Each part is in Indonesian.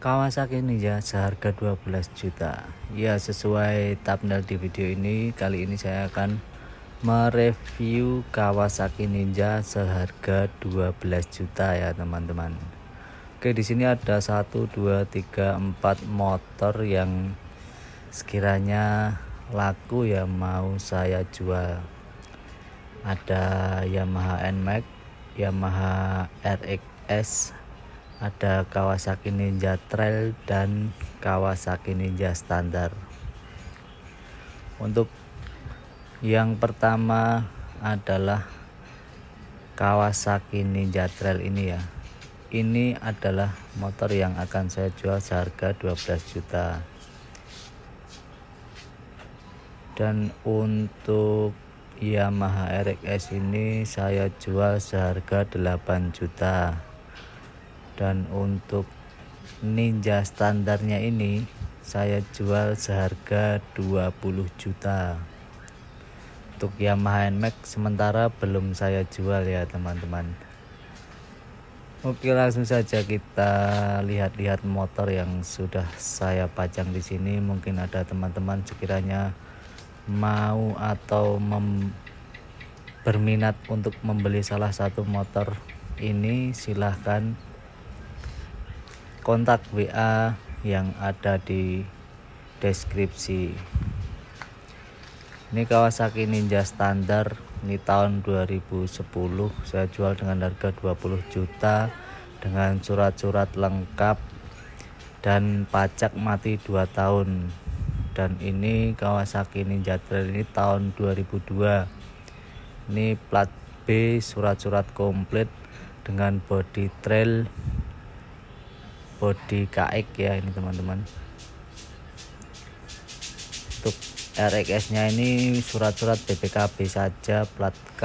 Kawasaki Ninja seharga 12 juta. Ya sesuai thumbnail di video ini kali ini saya akan mereview Kawasaki Ninja seharga 12 juta ya teman-teman. Oke di sini ada 1 2 3 4 motor yang sekiranya laku ya mau saya jual. Ada Yamaha NMAX Yamaha RXS ada Kawasaki Ninja Trail dan Kawasaki Ninja Standar. Untuk yang pertama adalah Kawasaki Ninja Trail ini ya. Ini adalah motor yang akan saya jual seharga 12 juta. Dan untuk Yamaha RX ini saya jual seharga 8 juta dan untuk Ninja standarnya ini saya jual seharga 20 juta. Untuk Yamaha NMAX sementara belum saya jual ya teman-teman. Oke langsung saja kita lihat-lihat motor yang sudah saya pajang di sini. Mungkin ada teman-teman sekiranya mau atau mem berminat untuk membeli salah satu motor ini silahkan kontak WA yang ada di deskripsi. Ini Kawasaki Ninja standar ini tahun 2010 saya jual dengan harga 20 juta dengan surat-surat lengkap dan pajak mati 2 tahun. Dan ini Kawasaki Ninja Trail ini tahun 2002 ini plat B surat-surat komplit dengan body trail body KX ya ini teman-teman? Untuk RXS nya ini surat-surat BPKB saja plat K.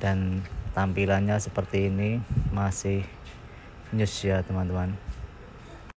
Dan tampilannya seperti ini masih news ya teman-teman